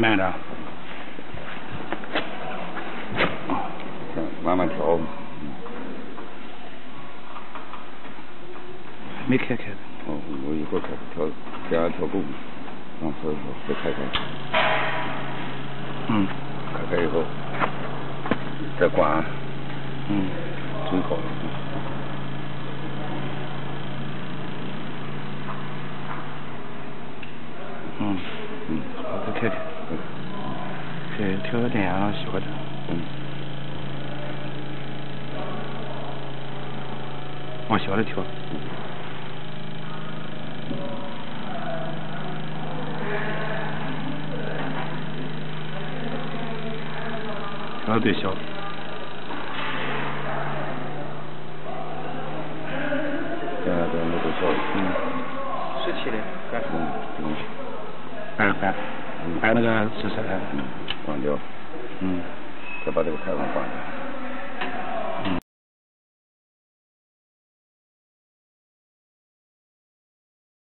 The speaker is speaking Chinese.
嗯，很慢的。慢慢调。没开开。哦，我一会儿开调，调调够，然后再开开。嗯。开开以后，再关。嗯。最好。嗯。嗯。再开开。 对，调个电啊，小的。嗯。往小的调。调最小。现在都都小了。嗯。十七的。嗯嗯。二三。还有那个是谁？嗯，关掉。嗯。再把这个开关关掉。